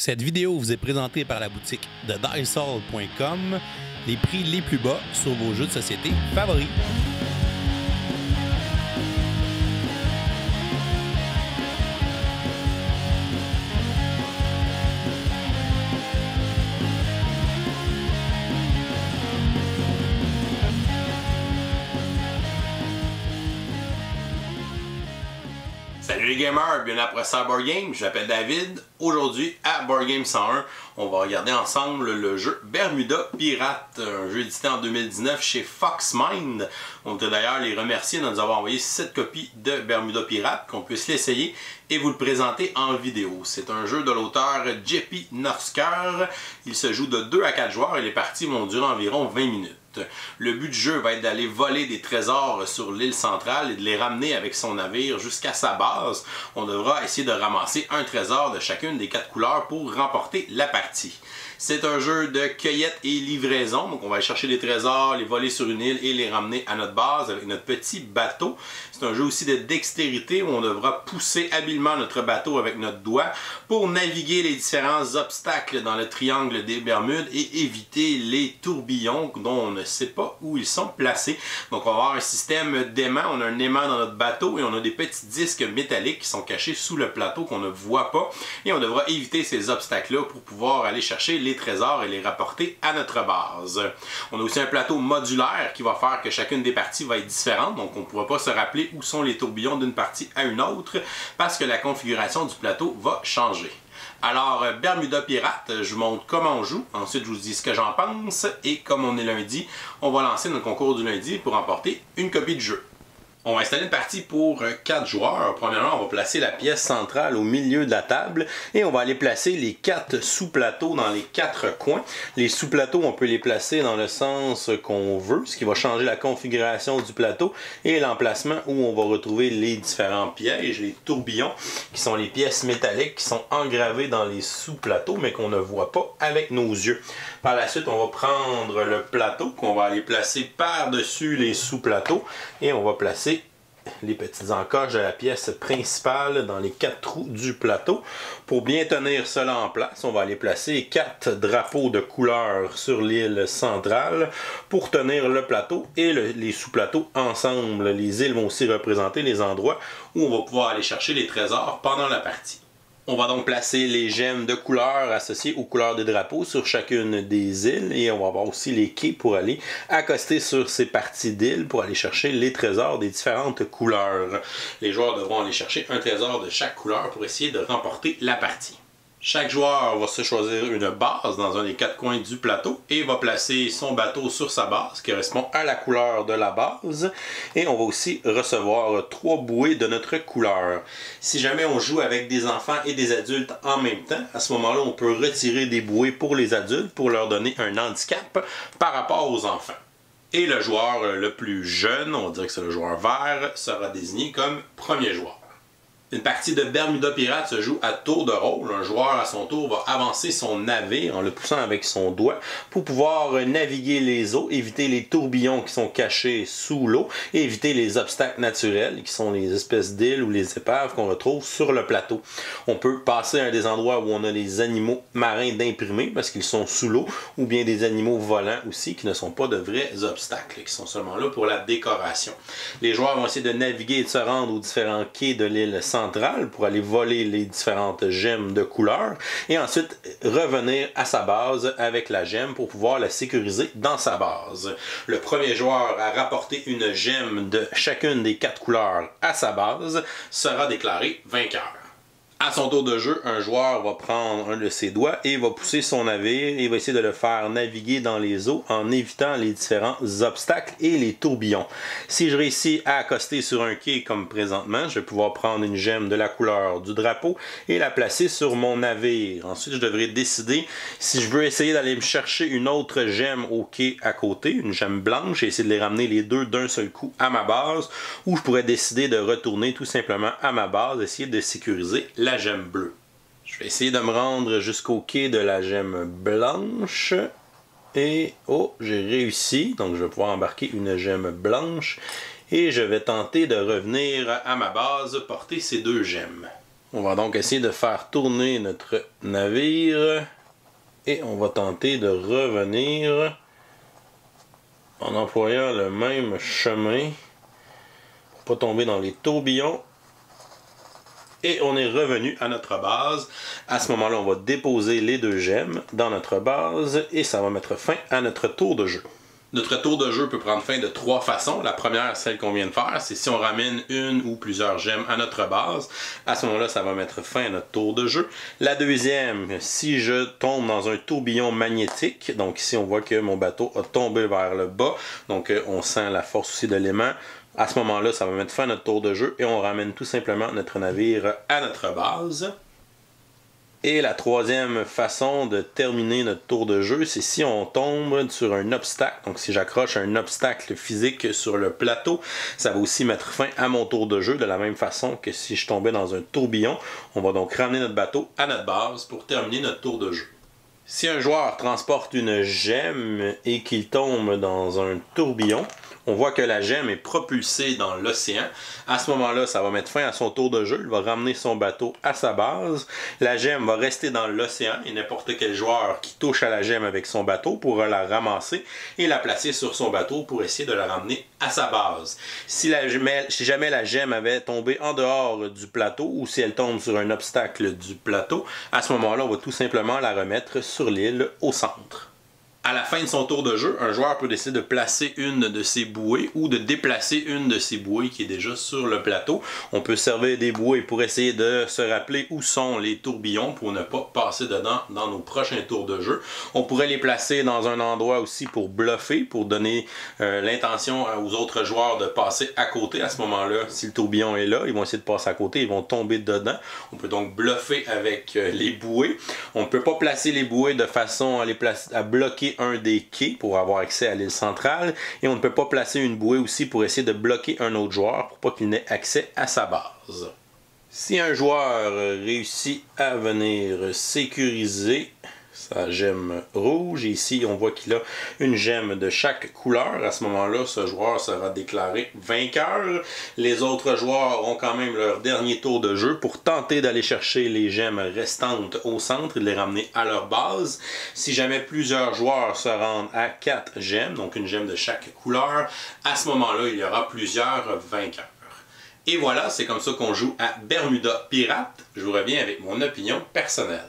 Cette vidéo vous est présentée par la boutique de Dysol.com, les prix les plus bas sur vos jeux de société favoris. Gamers, bienvenue après ça à Board Game, je m'appelle David. Aujourd'hui à Board Game 101, on va regarder ensemble le jeu Bermuda Pirate, un jeu édité en 2019 chez Foxmind. On peut d'ailleurs les remercier de nous avoir envoyé cette copie de Bermuda Pirate, qu'on puisse l'essayer et vous le présenter en vidéo. C'est un jeu de l'auteur JP Norsker. Il se joue de 2 à 4 joueurs et les parties vont durer environ 20 minutes. Le but du jeu va être d'aller voler des trésors sur l'île centrale et de les ramener avec son navire jusqu'à sa base. On devra essayer de ramasser un trésor de chacune des quatre couleurs pour remporter la partie. C'est un jeu de cueillette et livraison, donc on va aller chercher des trésors, les voler sur une île et les ramener à notre base avec notre petit bateau. C'est un jeu aussi de dextérité où on devra pousser habilement notre bateau avec notre doigt pour naviguer les différents obstacles dans le triangle des Bermudes et éviter les tourbillons dont on ne sait pas où ils sont placés. Donc on va avoir un système d'aimant, on a un aimant dans notre bateau et on a des petits disques métalliques qui sont cachés sous le plateau qu'on ne voit pas et on devra éviter ces obstacles-là pour pouvoir aller chercher les trésors et les rapporter à notre base. On a aussi un plateau modulaire qui va faire que chacune des parties va être différente, donc on ne pourra pas se rappeler où sont les tourbillons d'une partie à une autre parce que la configuration du plateau va changer. Alors, Bermuda Pirate, je vous montre comment on joue. Ensuite, je vous dis ce que j'en pense. Et comme on est lundi, on va lancer notre concours du lundi pour emporter une copie de jeu. On va installer une partie pour 4 joueurs. Premièrement, on va placer la pièce centrale au milieu de la table et on va aller placer les 4 sous-plateaux dans les 4 coins. Les sous-plateaux, on peut les placer dans le sens qu'on veut, ce qui va changer la configuration du plateau et l'emplacement où on va retrouver les différents pièges, les tourbillons, qui sont les pièces métalliques qui sont engravées dans les sous-plateaux mais qu'on ne voit pas avec nos yeux. Par la suite, on va prendre le plateau qu'on va aller placer par-dessus les sous-plateaux et on va placer les petites encoches de la pièce principale dans les quatre trous du plateau. Pour bien tenir cela en place, on va aller placer quatre drapeaux de couleur sur l'île centrale pour tenir le plateau et le, les sous-plateaux ensemble. Les îles vont aussi représenter les endroits où on va pouvoir aller chercher les trésors pendant la partie. On va donc placer les gemmes de couleur associées aux couleurs des drapeaux sur chacune des îles et on va avoir aussi les quais pour aller accoster sur ces parties d'îles pour aller chercher les trésors des différentes couleurs. Les joueurs devront aller chercher un trésor de chaque couleur pour essayer de remporter la partie. Chaque joueur va se choisir une base dans un des quatre coins du plateau et va placer son bateau sur sa base qui correspond à la couleur de la base. Et on va aussi recevoir trois bouées de notre couleur. Si jamais on joue avec des enfants et des adultes en même temps, à ce moment-là, on peut retirer des bouées pour les adultes pour leur donner un handicap par rapport aux enfants. Et le joueur le plus jeune, on dirait que c'est le joueur vert, sera désigné comme premier joueur. Une partie de Bermuda Pirate se joue à tour de rôle. Un joueur à son tour va avancer son navire en le poussant avec son doigt pour pouvoir naviguer les eaux, éviter les tourbillons qui sont cachés sous l'eau et éviter les obstacles naturels qui sont les espèces d'îles ou les épaves qu'on retrouve sur le plateau. On peut passer à des endroits où on a les animaux marins d'imprimés parce qu'ils sont sous l'eau ou bien des animaux volants aussi qui ne sont pas de vrais obstacles, qui sont seulement là pour la décoration. Les joueurs vont essayer de naviguer et de se rendre aux différents quais de l'île sans pour aller voler les différentes gemmes de couleur et ensuite revenir à sa base avec la gemme pour pouvoir la sécuriser dans sa base. Le premier joueur à rapporter une gemme de chacune des quatre couleurs à sa base sera déclaré vainqueur. À son tour de jeu, un joueur va prendre un de ses doigts et va pousser son navire et va essayer de le faire naviguer dans les eaux en évitant les différents obstacles et les tourbillons. Si je réussis à accoster sur un quai comme présentement, je vais pouvoir prendre une gemme de la couleur du drapeau et la placer sur mon navire. Ensuite, je devrais décider si je veux essayer d'aller me chercher une autre gemme au quai à côté, une gemme blanche, et essayer de les ramener les deux d'un seul coup à ma base, ou je pourrais décider de retourner tout simplement à ma base, essayer de sécuriser la gemme bleue. Je vais essayer de me rendre jusqu'au quai de la gemme blanche. Et oh, j'ai réussi. Donc je vais pouvoir embarquer une gemme blanche. Et je vais tenter de revenir à ma base, porter ces deux gemmes. On va donc essayer de faire tourner notre navire et on va tenter de revenir en employant le même chemin pour pas tomber dans les tourbillons. Et on est revenu à notre base. À ce moment-là, on va déposer les deux gemmes dans notre base et ça va mettre fin à notre tour de jeu. Notre tour de jeu peut prendre fin de trois façons. La première, celle qu'on vient de faire, c'est si on ramène une ou plusieurs gemmes à notre base. À ce moment-là, ça va mettre fin à notre tour de jeu. La deuxième, si je tombe dans un tourbillon magnétique, donc ici on voit que mon bateau a tombé vers le bas, donc euh, on sent la force aussi de l'aimant. À ce moment-là, ça va mettre fin à notre tour de jeu et on ramène tout simplement notre navire à notre base. Et la troisième façon de terminer notre tour de jeu, c'est si on tombe sur un obstacle. Donc si j'accroche un obstacle physique sur le plateau, ça va aussi mettre fin à mon tour de jeu de la même façon que si je tombais dans un tourbillon. On va donc ramener notre bateau à notre base pour terminer notre tour de jeu. Si un joueur transporte une gemme et qu'il tombe dans un tourbillon, on voit que la gemme est propulsée dans l'océan. À ce moment-là, ça va mettre fin à son tour de jeu. Il va ramener son bateau à sa base. La gemme va rester dans l'océan et n'importe quel joueur qui touche à la gemme avec son bateau pourra la ramasser et la placer sur son bateau pour essayer de la ramener à sa base. Si, si jamais la gemme avait tombé en dehors du plateau ou si elle tombe sur un obstacle du plateau, à ce moment-là, on va tout simplement la remettre sur l'île au centre. À la fin de son tour de jeu, un joueur peut décider de placer une de ses bouées ou de déplacer une de ses bouées qui est déjà sur le plateau. On peut servir des bouées pour essayer de se rappeler où sont les tourbillons pour ne pas passer dedans dans nos prochains tours de jeu. On pourrait les placer dans un endroit aussi pour bluffer, pour donner euh, l'intention aux autres joueurs de passer à côté. À ce moment-là, si le tourbillon est là, ils vont essayer de passer à côté, ils vont tomber dedans. On peut donc bluffer avec euh, les bouées. On ne peut pas placer les bouées de façon à les placer, à bloquer un des quais pour avoir accès à l'île centrale et on ne peut pas placer une bouée aussi pour essayer de bloquer un autre joueur pour pas qu'il n'ait accès à sa base. Si un joueur réussit à venir sécuriser sa gemme rouge. ici, on voit qu'il a une gemme de chaque couleur. À ce moment-là, ce joueur sera déclaré vainqueur. Les autres joueurs ont quand même leur dernier tour de jeu pour tenter d'aller chercher les gemmes restantes au centre et de les ramener à leur base. Si jamais plusieurs joueurs se rendent à 4 gemmes, donc une gemme de chaque couleur, à ce moment-là, il y aura plusieurs vainqueurs. Et voilà, c'est comme ça qu'on joue à Bermuda Pirate. Je vous reviens avec mon opinion personnelle.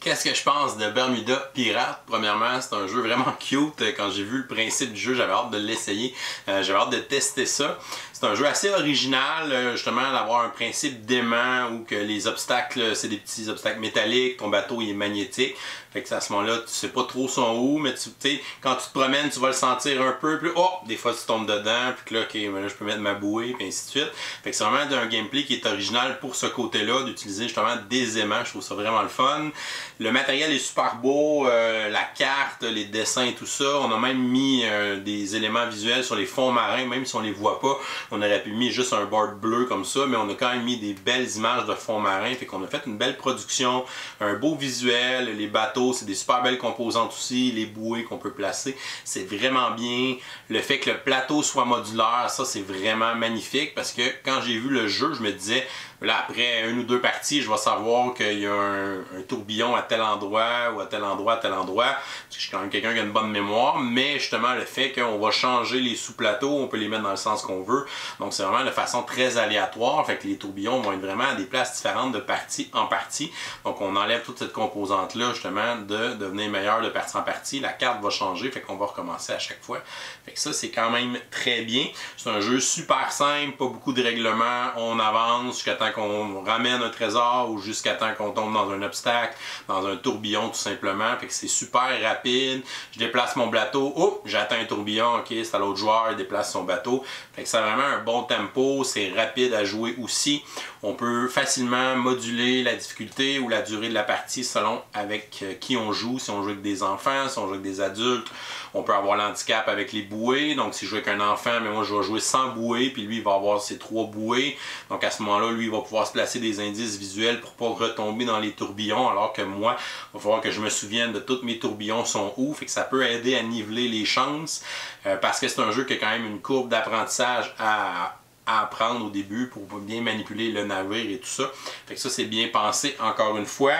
Qu'est-ce que je pense de Bermuda Pirate? Premièrement, c'est un jeu vraiment cute. Quand j'ai vu le principe du jeu, j'avais hâte de l'essayer. Euh, j'avais hâte de tester ça. C'est un jeu assez original, euh, justement, d'avoir un principe d'aimant où que les obstacles, c'est des petits obstacles métalliques, ton bateau il est magnétique. Fait que à ce moment-là, tu sais pas trop son où, mais tu sais, quand tu te promènes, tu vas le sentir un peu, puis oh, des fois tu tombes dedans, puis là, ok, mais là je peux mettre ma bouée, puis ainsi de suite. Fait que c'est vraiment un gameplay qui est original pour ce côté-là, d'utiliser justement des aimants, je trouve ça vraiment le fun. Le matériel est super beau, euh, la carte, les dessins et tout ça. On a même mis euh, des éléments visuels sur les fonds marins, même si on les voit pas. On aurait pu mettre juste un board bleu comme ça, mais on a quand même mis des belles images de fonds marins. Fait qu'on a fait une belle production, un beau visuel, les bateaux, c'est des super belles composantes aussi, les bouées qu'on peut placer. C'est vraiment bien. Le fait que le plateau soit modulaire, ça c'est vraiment magnifique parce que quand j'ai vu le jeu, je me disais Là, après une ou deux parties, je vais savoir qu'il y a un, tourbillon à tel endroit ou à tel endroit, à tel endroit. je suis quand même quelqu'un qui a une bonne mémoire, mais justement, le fait qu'on va changer les sous-plateaux, on peut les mettre dans le sens qu'on veut. Donc, c'est vraiment de façon très aléatoire. Fait que les tourbillons vont être vraiment à des places différentes de partie en partie. Donc, on enlève toute cette composante-là, justement, de devenir meilleur de partie en partie. La carte va changer, fait qu'on va recommencer à chaque fois. Fait que ça, c'est quand même très bien. C'est un jeu super simple, pas beaucoup de règlements. On avance jusqu'à temps qu'on ramène un trésor ou jusqu'à temps qu'on tombe dans un obstacle, dans un tourbillon tout simplement. Fait que c'est super rapide. Je déplace mon bateau, oh, j'atteins un tourbillon, ok, c'est à l'autre joueur, il déplace son bateau. Fait que c'est vraiment un bon tempo, c'est rapide à jouer aussi. On peut facilement moduler la difficulté ou la durée de la partie selon avec euh, qui on joue. Si on joue avec des enfants, si on joue avec des adultes, on peut avoir l'handicap avec les bouées. Donc si je joue avec un enfant, mais moi je vais jouer sans bouée, puis lui il va avoir ses trois bouées. Donc à ce moment-là, lui il va pouvoir se placer des indices visuels pour pas retomber dans les tourbillons, alors que moi, il va falloir que je me souvienne de tous mes tourbillons sont où. Fait que ça peut aider à niveler les chances. Euh, parce que c'est un jeu qui a quand même une courbe d'apprentissage à apprendre au début pour bien manipuler le navire et tout ça. Fait que ça, c'est bien pensé encore une fois.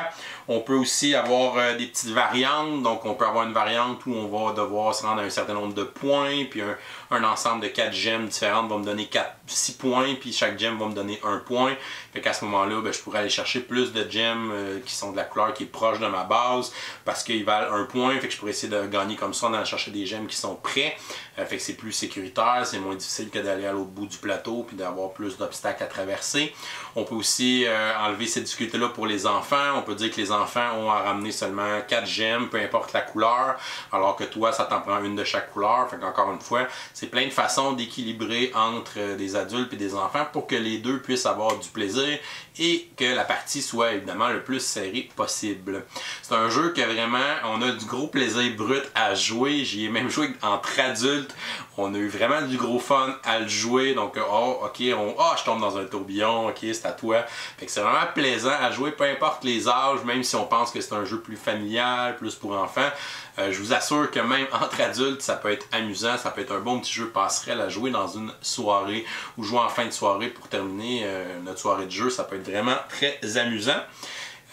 On peut aussi avoir euh, des petites variantes. Donc, on peut avoir une variante où on va devoir se rendre à un certain nombre de points. Puis un, ensemble de 4 gemmes différentes va me donner 4, 6 points. Puis chaque gemme va me donner 1 point. Fait qu'à ce moment-là, ben, je pourrais aller chercher plus de gemmes euh, qui sont de la couleur qui est proche de ma base parce qu'ils valent 1 point. Fait que je pourrais essayer de gagner comme ça en allant chercher des gemmes qui sont prêts. Euh, fait que c'est plus sécuritaire. C'est moins difficile que d'aller à l'autre bout du plateau puis d'avoir plus d'obstacles à traverser. On peut aussi enlever cette difficulté-là pour les enfants. On peut dire que les enfants enfants ont à ramener seulement 4 gemmes, peu importe la couleur, alors que toi, ça t'en prend une de chaque couleur. Fait qu'encore une fois, c'est plein de façons d'équilibrer entre des adultes et des enfants pour que les deux puissent avoir du plaisir et que la partie soit évidemment le plus serrée possible. C'est un jeu que vraiment, on a du gros plaisir brut à jouer. J'y ai même joué entre adultes. On a eu vraiment du gros fun à le jouer. Donc, oh, ok, on, oh, je tombe dans un tourbillon, ok, c'est à toi. Fait que c'est vraiment plaisant à jouer, peu importe les âges, même si on pense que c'est un jeu plus familial, plus pour enfants. Euh, je vous assure que même entre adultes, ça peut être amusant, ça peut être un bon petit jeu passerelle à jouer dans une soirée ou jouer en fin de soirée pour terminer euh, notre soirée de jeu. Ça peut être vraiment très amusant.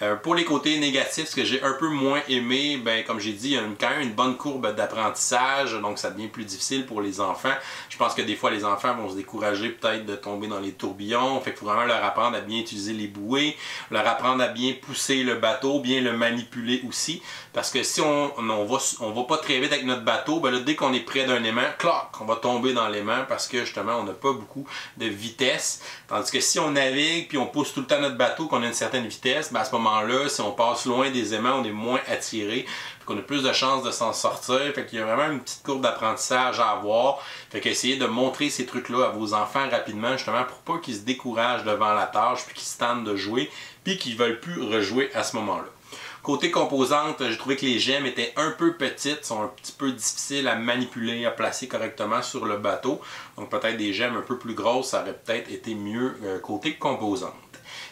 Euh, pour les côtés négatifs, ce que j'ai un peu moins aimé, ben, comme j'ai dit, il y a quand même une bonne courbe d'apprentissage, donc ça devient plus difficile pour les enfants. Je pense que des fois, les enfants vont se décourager peut-être de tomber dans les tourbillons. Fait qu'il faut vraiment leur apprendre à bien utiliser les bouées, leur apprendre à bien pousser le bateau, bien le manipuler aussi. Parce que si on, on, va, on va pas très vite avec notre bateau, ben là, dès qu'on est près d'un aimant, clac, on va tomber dans l'aimant parce que justement, on n'a pas beaucoup de vitesse. Tandis que si on navigue puis on pousse tout le temps notre bateau, qu'on a une certaine vitesse, ben à ce moment là si on passe loin des aimants, on est moins attiré, qu'on a plus de chances de s'en sortir. Fait qu'il y a vraiment une petite courbe d'apprentissage à avoir. Fait qu'essayez de montrer ces trucs-là à vos enfants rapidement, justement, pour pas qu'ils se découragent devant la tâche, puis qu'ils se tentent de jouer, puis qu'ils veulent plus rejouer à ce moment-là. Côté composante, j'ai trouvé que les gemmes étaient un peu petites, sont un petit peu difficiles à manipuler, à placer correctement sur le bateau. Donc peut-être des gemmes un peu plus grosses, ça aurait peut-être été mieux euh, côté composante.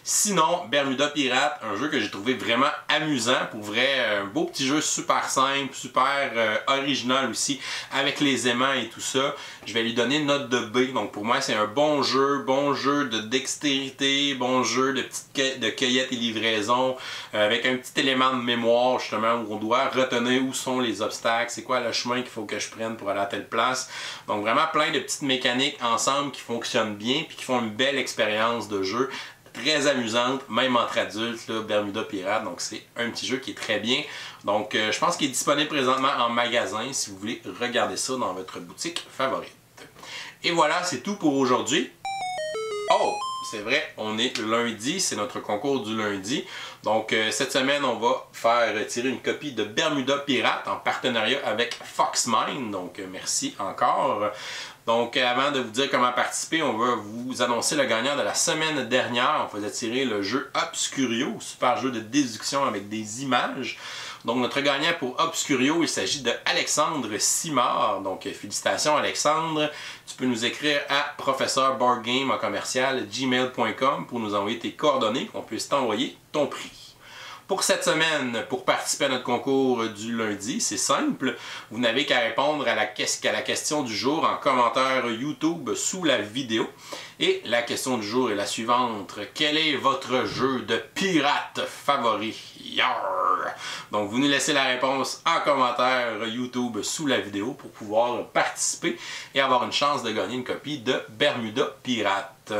Sinon, Bermuda Pirate, un jeu que j'ai trouvé vraiment amusant. Pour vrai, un beau petit jeu super simple, super euh, original aussi, avec les aimants et tout ça. Je vais lui donner une note de B. Donc pour moi, c'est un bon jeu, bon jeu de dextérité, bon jeu de petites de cueillette et livraison, euh, avec un petit élément de mémoire justement où on doit retenir où sont les obstacles, c'est quoi le chemin qu'il faut que je prenne pour aller à telle place. Donc vraiment plein de petites mécaniques ensemble qui fonctionnent bien puis qui font une belle expérience de jeu très amusante, même entre adultes, là, Bermuda Pirate. Donc c'est un petit jeu qui est très bien. Donc euh, je pense qu'il est disponible présentement en magasin si vous voulez regarder ça dans votre boutique favorite. Et voilà, c'est tout pour aujourd'hui. Oh, c'est vrai, on est lundi, c'est notre concours du lundi. Donc euh, cette semaine, on va faire tirer une copie de Bermuda Pirate en partenariat avec Foxmine. Donc euh, merci encore. Donc, avant de vous dire comment participer, on va vous annoncer le gagnant de la semaine dernière. On faisait tirer le jeu Obscurio, super jeu de déduction avec des images. Donc, notre gagnant pour Obscurio, il s'agit de Alexandre Simard. Donc, félicitations Alexandre. Tu peux nous écrire à professeurboardgame commercial gmail.com pour nous envoyer tes coordonnées, qu'on puisse t'envoyer ton prix. Pour cette semaine, pour participer à notre concours du lundi, c'est simple. Vous n'avez qu'à répondre à la, question du jour en commentaire YouTube sous la vidéo. Et la question du jour est la suivante. Quel est votre jeu de pirate favori? Donc, vous nous laissez la réponse en commentaire YouTube sous la vidéo pour pouvoir participer et avoir une chance de gagner une copie de Bermuda Pirate.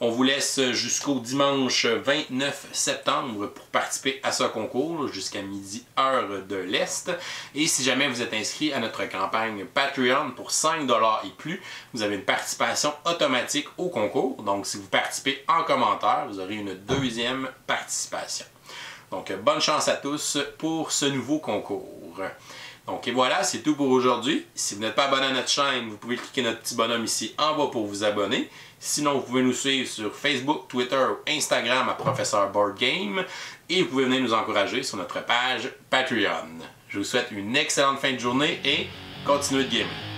On vous laisse jusqu'au dimanche 29 septembre pour participer à ce concours jusqu'à midi heure de l'Est. Et si jamais vous êtes inscrit à notre campagne Patreon pour 5$ et plus, vous avez une participation automatique au Donc si vous participez en commentaire, vous aurez une deuxième participation. Donc bonne chance à tous pour ce nouveau concours. Donc et voilà, c'est tout pour aujourd'hui. Si vous n'êtes pas abonné à notre chaîne, vous pouvez cliquer notre petit bonhomme ici en bas pour vous abonner. Sinon, vous pouvez nous suivre sur Facebook, Twitter ou Instagram à Professeur Board Game. Et vous pouvez venir nous encourager sur notre page Patreon. Je vous souhaite une excellente fin de journée et continuez de gamer.